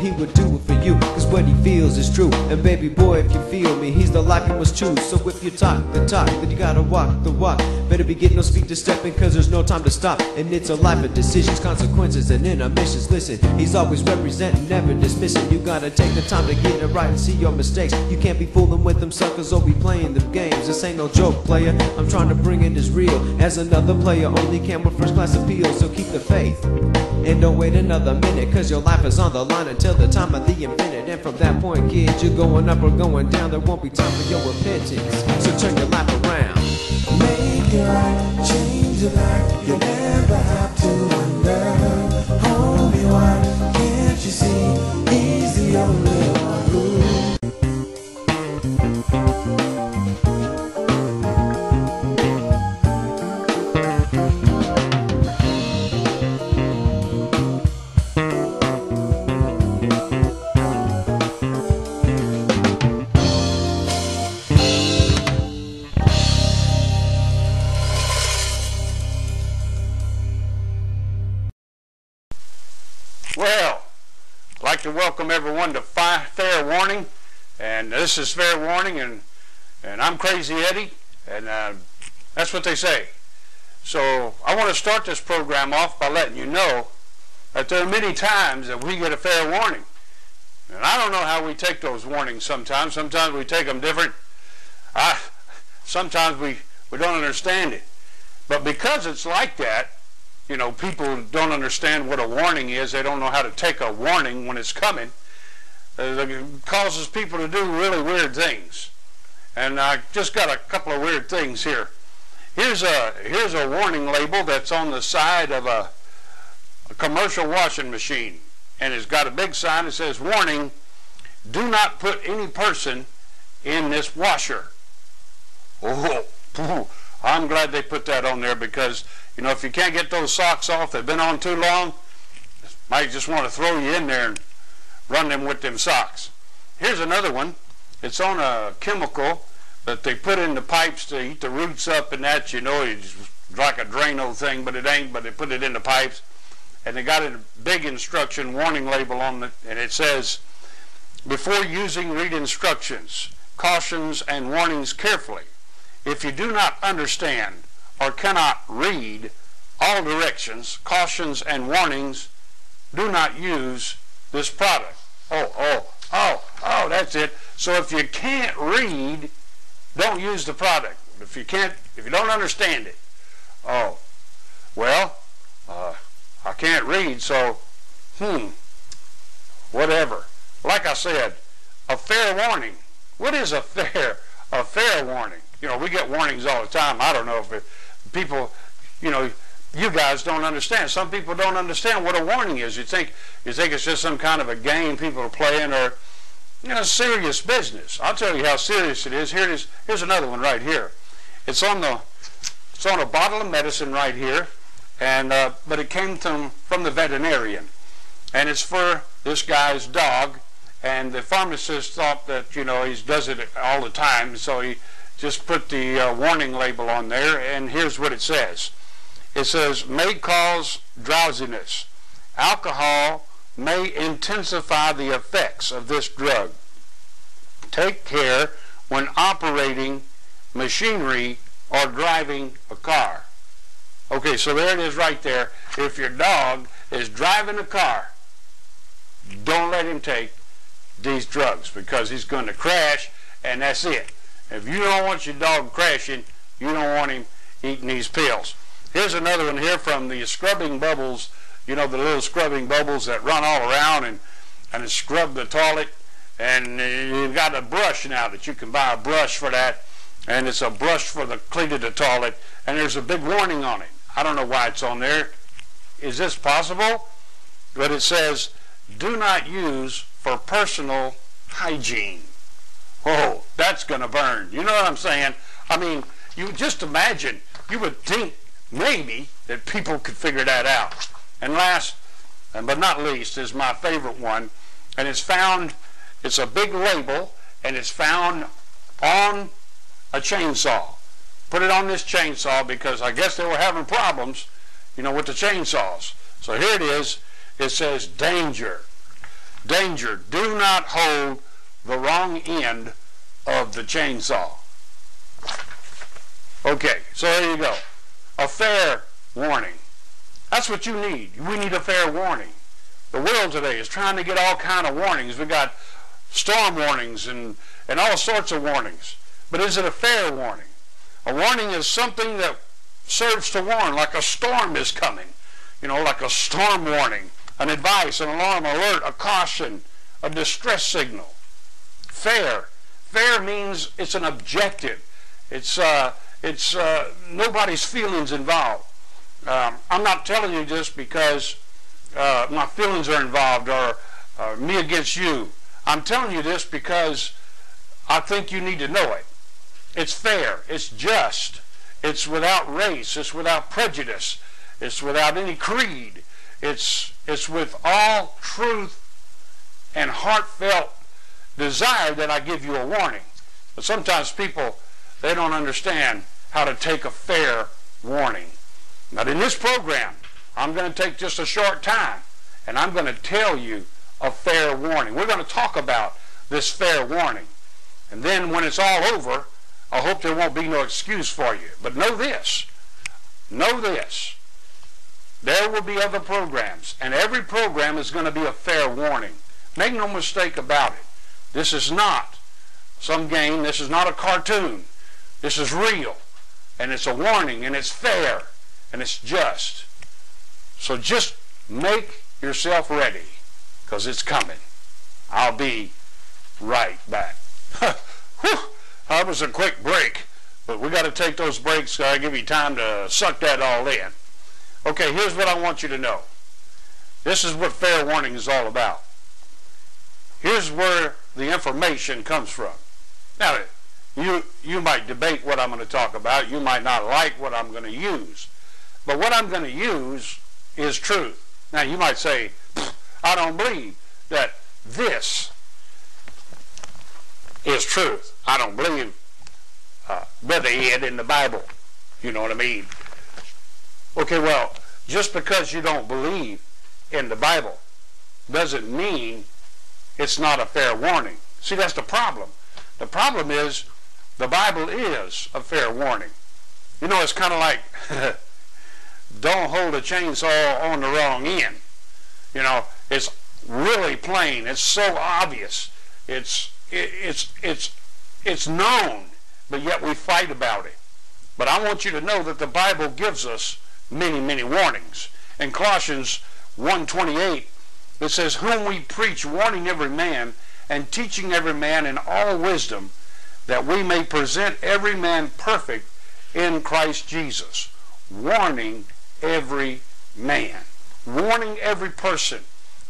he would do it for you, cause what he feels is true. And baby boy, if you feel me, he's the life you must choose. So if you talk the talk, then you gotta walk the walk. Better be getting those feet to stepping, cause there's no time to stop. And it's a life of decisions, consequences, and intermissions. Listen, he's always representing, never dismissing. You gotta take the time to get it right and see your mistakes. You can't be fooling with them suckers or be playing them games. This ain't no joke, player. I'm trying to bring it as real as another player. Only with first class appeal, so keep the faith. And don't wait another minute, cause your life is on the line until the time of the infinite. And from that point, kid, you're going up or going down. There won't be time for your repentance. So turn your life around. Make right, change your life. You never welcome everyone to Fi- Fair Warning, and this is Fair Warning, and and I'm Crazy Eddie, and uh, that's what they say. So I want to start this program off by letting you know that there are many times that we get a fair warning, and I don't know how we take those warnings. Sometimes, sometimes we take them different. I, sometimes we we don't understand it, but because it's like that, you know, people don't understand what a warning is. They don't know how to take a warning when it's coming. Uh, it causes people to do really weird things. And I just got a couple of weird things here. Here's a here's a warning label that's on the side of a, a commercial washing machine, and it's got a big sign that says "Warning: Do not put any person in this washer." Oh. I'm glad they put that on there because you know if you can't get those socks off, they've been on too long. Might just want to throw you in there and run them with them socks. Here's another one. It's on a chemical that they put in the pipes to eat the roots up and that. You know, it's like a Drano thing, but it ain't. But they put it in the pipes, and they got a big instruction warning label on it, and it says, "Before using, read instructions, cautions, and warnings carefully. If you do not understand or cannot read all directions, cautions, and warnings, do not use this product." Oh, oh, oh, oh, that's it. So if you can't read, don't use the product. If you can't, if you don't understand it, oh, well, uh, I can't read, so, hmm, whatever. Like I said, a fair warning. What is a fair, a fair warning? You know, we get warnings all the time. I don't know if it, people, you know, you guys don't understand. Some people don't understand what a warning is. You think you think it's just some kind of a game people are playing or you know serious business. I'll tell you how serious it is. Here it is. Here's another one right here. It's on the it's on a bottle of medicine right here, and uh, but it came from from the veterinarian, and it's for this guy's dog. And the pharmacist thought that you know he does it all the time, so he just put the uh, warning label on there. And here's what it says. It says, may cause drowsiness. Alcohol may intensify the effects of this drug. Take care when operating machinery or driving a car. Okay, so there it is right there. If your dog is driving a car, don't let him take these drugs because he's going to crash and that's it. If you don't want your dog crashing, you don't want him eating these pills. Here's another one here from the scrubbing bubbles, you know, the little scrubbing bubbles that run all around and, and scrub the toilet. And you've got a brush now that you can buy a brush for that. And it's a brush for the clean of the toilet. And there's a big warning on it. I don't know why it's on there. Is this possible? But it says, do not use for personal hygiene. Oh, that's going to burn. You know what I'm saying? I mean, you just imagine, you would think maybe that people could figure that out. And last, and but not least, is my favorite one, and it's found, it's a big label, and it's found on a chainsaw. Put it on this chainsaw because I guess they were having problems, you know, with the chainsaws. So here it is. it says danger. Danger. Do not hold the wrong end of the chainsaw. Okay, so there you go. A fair warning. That's what you need. We need a fair warning. The world today is trying to get all kind of warnings. We got storm warnings and, and all sorts of warnings. But is it a fair warning? A warning is something that serves to warn, like a storm is coming. You know, like a storm warning, an advice, an alarm, alert, a caution, a distress signal. Fair. Fair means it's an objective. It's, uh, it's uh, nobody's feelings involved. Um, I'm not telling you this because uh, my feelings are involved or me against you. I'm telling you this because I think you need to know it. It's fair. It's just. It's without race. It's without prejudice. It's without any creed. It's, it's with all truth and heartfelt desire that I give you a warning. But sometimes people, they don't understand how to take a fair warning. But in this program, I'm going to take just a short time and I'm going to tell you a fair warning. We're going to talk about this fair warning. And then when it's all over, I hope there won't be no excuse for you. But know this. Know this. There will be other programs, and every program is going to be a fair warning. Make no mistake about it. This is not some game. This is not a cartoon. This is real. And it's a warning, and it's fair, and it's just. So just make yourself ready, because it's coming. I'll be right back. that was a quick break, but we got to take those breaks. I give you time to suck that all in. Okay, here's what I want you to know. This is what fair warning is all about. Here's where the information comes from. Now, you, you might debate what I'm going to talk about. You might not like what I'm going to use. But what I'm going to use is truth. Now, you might say, I don't believe that this is truth. I don't believe uh, Brother Ed in the Bible. You know what I mean? Okay, well, just because you don't believe in the Bible doesn't mean it's not a fair warning. See, that's the problem. The problem is the Bible is a fair warning. You know, it's kind of like don't hold a chainsaw on the wrong end. You know, it's really plain. It's so obvious. It's it, it's it's it's known, but yet we fight about it. But I want you to know that the Bible gives us many, many warnings. In Colossians 1.28, it says, Whom we preach, warning every man, and teaching every man in all wisdom, that we may present every man perfect in Christ Jesus. Warning every man. Warning every person.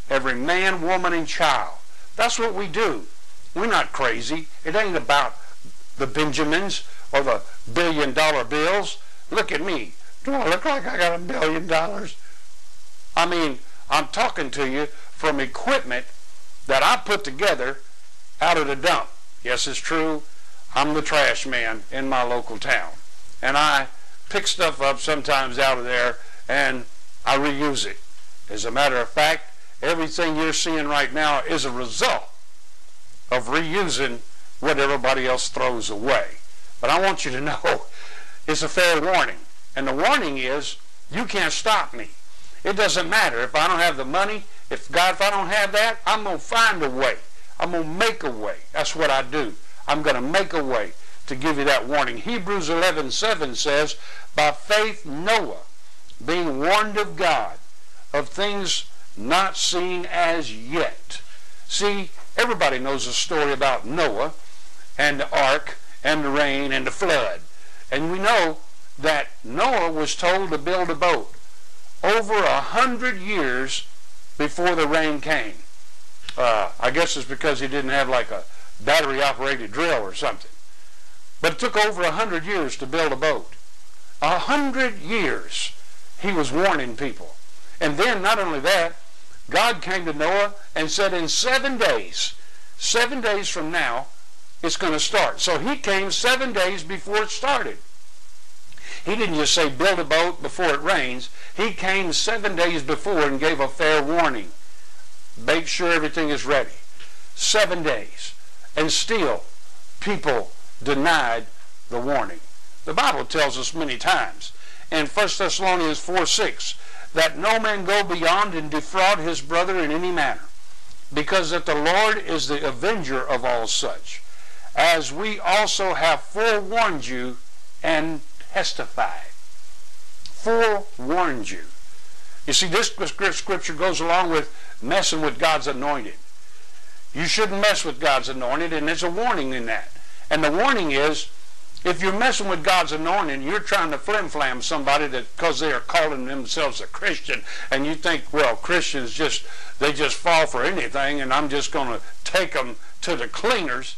Every man, woman, and child. That's what we do. We're not crazy. It ain't about the Benjamins or the billion dollar bills. Look at me. Do I look like I got a billion dollars? I mean, I'm talking to you from equipment that I put together out of the dump. Yes, it's true. I'm the trash man in my local town. And I pick stuff up sometimes out of there and I reuse it. As a matter of fact, everything you're seeing right now is a result of reusing what everybody else throws away. But I want you to know it's a fair warning. And the warning is, you can't stop me. It doesn't matter if I don't have the money. If God, if I don't have that, I'm going to find a way. I'm going to make a way. That's what I do. I'm going to make a way to give you that warning. Hebrews 11:7 says, By faith Noah, being warned of God of things not seen as yet. See, everybody knows the story about Noah and the ark and the rain and the flood. And we know that Noah was told to build a boat over a hundred years before the rain came. Uh, I guess it's because he didn't have like a battery operated drill or something. But it took over a hundred years to build a boat. A hundred years he was warning people. And then not only that, God came to Noah and said in seven days, seven days from now, it's going to start. So he came seven days before it started. He didn't just say build a boat before it rains. He came seven days before and gave a fair warning. Make sure everything is ready. Seven days. And still, people denied the warning. The Bible tells us many times in 1 Thessalonians 4 6 that no man go beyond and defraud his brother in any manner, because that the Lord is the avenger of all such, as we also have forewarned you and testified. Forewarned you. You see, this scripture goes along with messing with God's anointed. You shouldn't mess with God's anointed, and there's a warning in that. And the warning is, if you're messing with God's anointing, you're trying to flim-flam somebody that because they are calling themselves a Christian, and you think, well, Christians just they just fall for anything, and I'm just going to take them to the cleaners.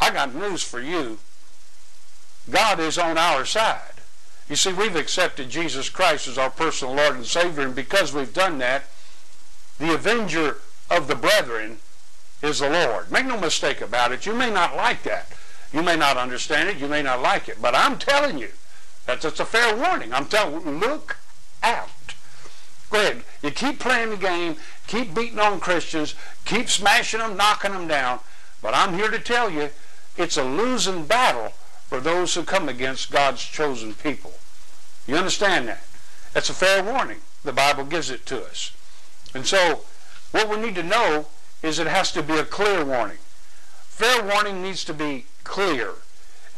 I got news for you. God is on our side. You see, we've accepted Jesus Christ as our personal Lord and Savior, and because we've done that, the avenger of the brethren is the Lord. Make no mistake about it. You may not like that. You may not understand it. You may not like it. But I'm telling you, that's, that's a fair warning. I'm telling look out. Go ahead. You keep playing the game, keep beating on Christians, keep smashing them, knocking them down. But I'm here to tell you, it's a losing battle for those who come against God's chosen people. You understand that? That's a fair warning. The Bible gives it to us. And so, what we need to know is it has to be a clear warning. Fair warning needs to be clear.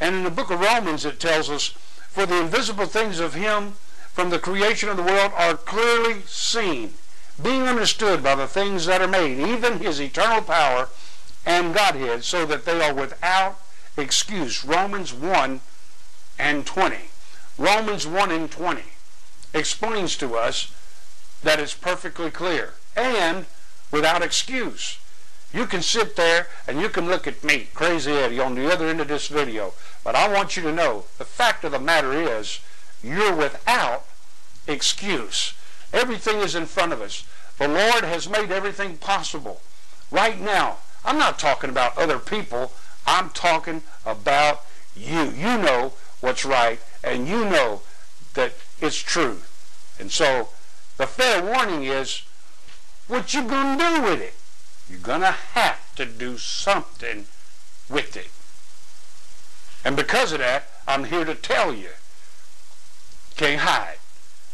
And in the book of Romans it tells us, For the invisible things of him from the creation of the world are clearly seen, being understood by the things that are made, even his eternal power and Godhead, so that they are without excuse. Romans 1 and 20. Romans 1 and 20 explains to us that it's perfectly clear. And without excuse. You can sit there and you can look at me, Crazy Eddie, on the other end of this video. But I want you to know, the fact of the matter is, you're without excuse. Everything is in front of us. The Lord has made everything possible. Right now, I'm not talking about other people. I'm talking about you. You know what's right, and you know that it's true. And so, the fair warning is, what you going to do with it? You're going to have to do something with it. And because of that, I'm here to tell you. Can't hide.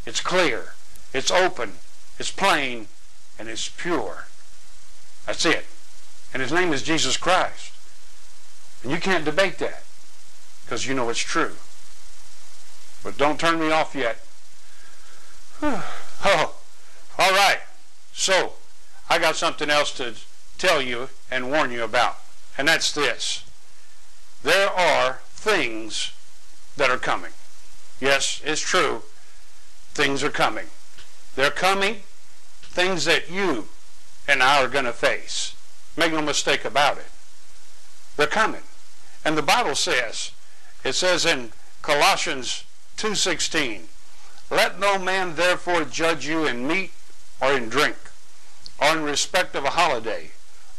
It's clear. It's open. It's plain. And it's pure. That's it. And his name is Jesus Christ. And you can't debate that because you know it's true. But don't turn me off yet. oh, all right. So, I got something else to tell you and warn you about, and that's this. There are things that are coming. Yes, it's true. Things are coming. They're coming, things that you and I are going to face. Make no mistake about it. They're coming. And the Bible says, it says in Colossians 2.16, Let no man therefore judge you in meat or in drink, or in respect of a holiday,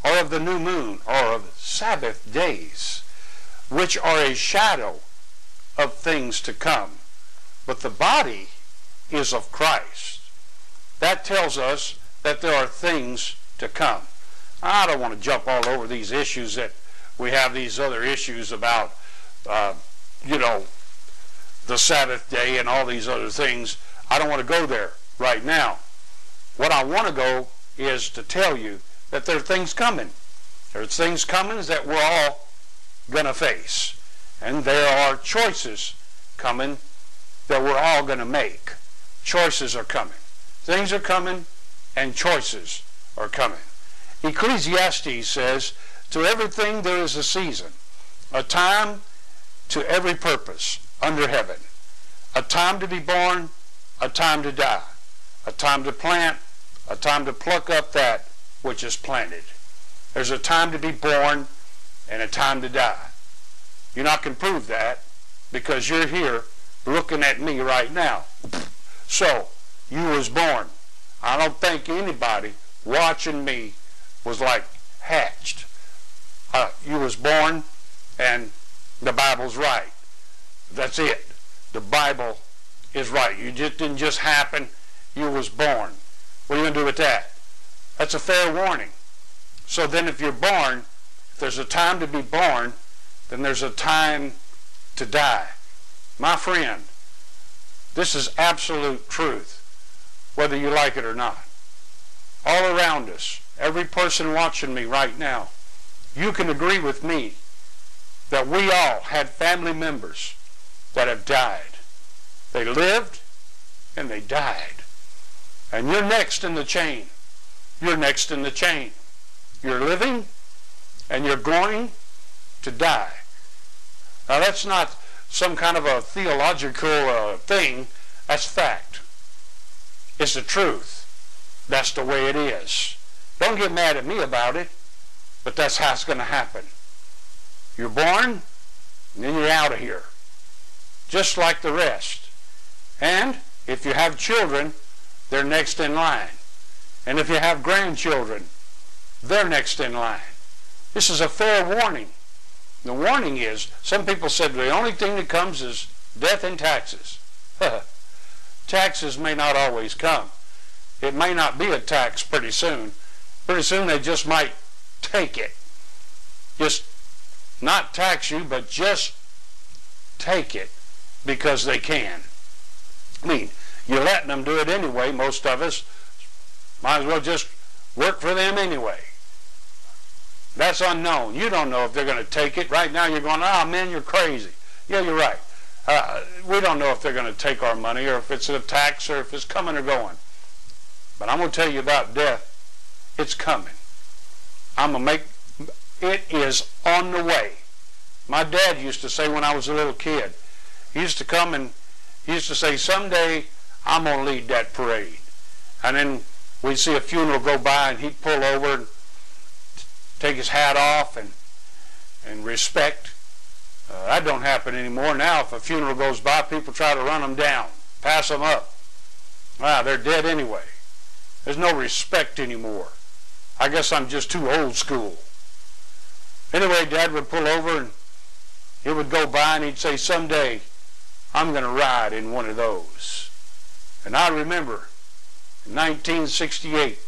or of the new moon, or of Sabbath days, which are a shadow of things to come. But the body is of Christ. That tells us that there are things to come. I don't want to jump all over these issues that we have these other issues about, uh, you know, the Sabbath day and all these other things. I don't want to go there right now. What I want to go is to tell you that there are things coming. There's things coming that we're all going to face. And there are choices coming that we're all going to make. Choices are coming. Things are coming and choices are coming. Ecclesiastes says, to everything there is a season, a time to every purpose under heaven, a time to be born, a time to die, a time to plant, a time to pluck up that which is planted. There's a time to be born and a time to die. You are not can prove that because you're here looking at me right now. So, you was born. I don't think anybody watching me was like hatched. Uh, you was born and the Bible's right. That's it. The Bible is right. You just didn't just happen. You was born. What are you going to do with that? That's a fair warning. So then if you're born, if there's a time to be born, then there's a time to die. My friend, this is absolute truth, whether you like it or not. All around us, every person watching me right now, you can agree with me that we all had family members that have died. They lived and they died. And you're next in the chain. You're next in the chain. You're living and you're going to die. Now that's not some kind of a theological uh, thing. That's fact. It's the truth. That's the way it is. Don't get mad at me about it, but that's how it's going to happen. You're born, and then you're out of here. Just like the rest. And if you have children, they're next in line. And if you have grandchildren, they're next in line. This is a fair warning. The warning is, some people said the only thing that comes is death and taxes. taxes may not always come. It may not be a tax pretty soon. Pretty soon they just might take it. Just not tax you, but just take it because they can. I mean, you're letting them do it anyway, most of us. Might as well just work for them anyway. That's unknown. You don't know if they're going to take it. Right now you're going, oh man, you're crazy. Yeah, you're right. Uh, we don't know if they're going to take our money or if it's a tax or if it's coming or going. But I'm going to tell you about death. It's coming. I'm going to make, it is on the way. My dad used to say when I was a little kid, he used to come and he used to say, someday I'm going to lead that parade. And then we'd see a funeral go by and he'd pull over and take his hat off and, and respect. Uh, that don't happen anymore. Now if a funeral goes by, people try to run them down, pass them up. Wow, they're dead anyway. There's no respect anymore. I guess I'm just too old school. Anyway, Dad would pull over and he would go by and he'd say, someday I'm going to ride in one of those. And I remember in 1968,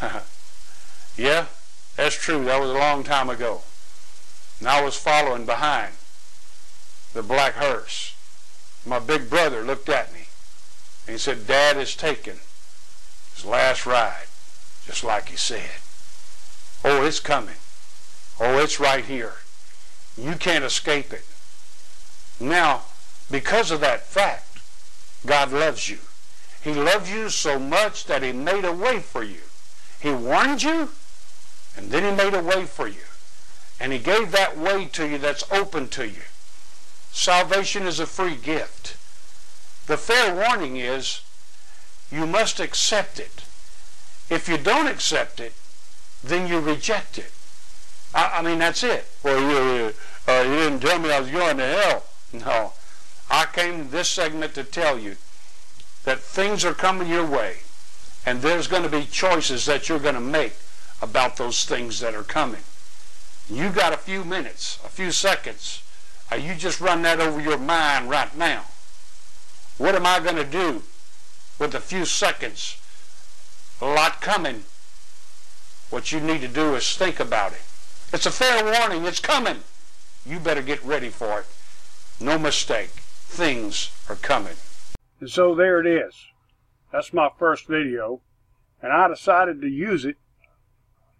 yeah, that's true, that was a long time ago. And I was following behind the black hearse. My big brother looked at me and he said, Dad is taking his last ride, just like he said. Oh, it's coming. Oh, it's right here. You can't escape it. Now, because of that fact, God loves you. He loved you so much that he made a way for you. He warned you, and then he made a way for you. And he gave that way to you that's open to you. Salvation is a free gift. The fair warning is you must accept it. If you don't accept it, then you reject it. I, I mean, that's it. Well, you, uh, you didn't tell me I was going to hell. No. I came to this segment to tell you that things are coming your way and there's going to be choices that you're going to make about those things that are coming. You got a few minutes, a few seconds. Uh, you just run that over your mind right now. What am I going to do with a few seconds? A lot coming. What you need to do is think about it. It's a fair warning. It's coming. You better get ready for it. No mistake things are coming. And so there it is. That's my first video. And I decided to use it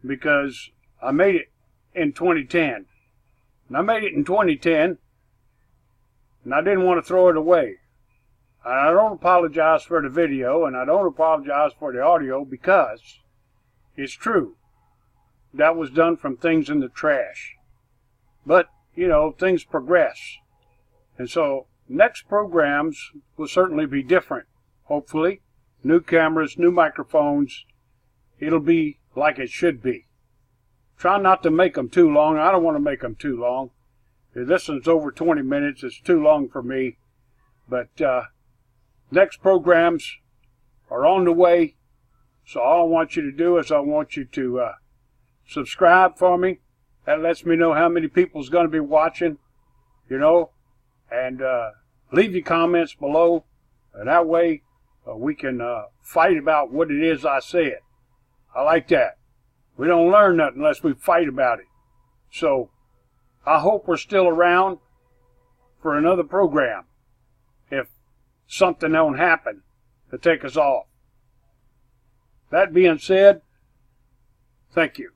because I made it in 2010. And I made it in 2010 and I didn't want to throw it away. I don't apologize for the video and I don't apologize for the audio because it's true. That was done from things in the trash. But, you know, things progress. And so Next programs will certainly be different, hopefully. New cameras, new microphones. It'll be like it should be. Try not to make them too long. I don't want to make them too long. If This one's over 20 minutes. It's too long for me. But uh, next programs are on the way. So all I want you to do is I want you to uh, subscribe for me. That lets me know how many people's going to be watching. You know, and uh, leave your comments below. And that way uh, we can uh, fight about what it is I said. I like that. We don't learn nothing unless we fight about it. So I hope we're still around for another program something don't happen to take us off. That being said, thank you.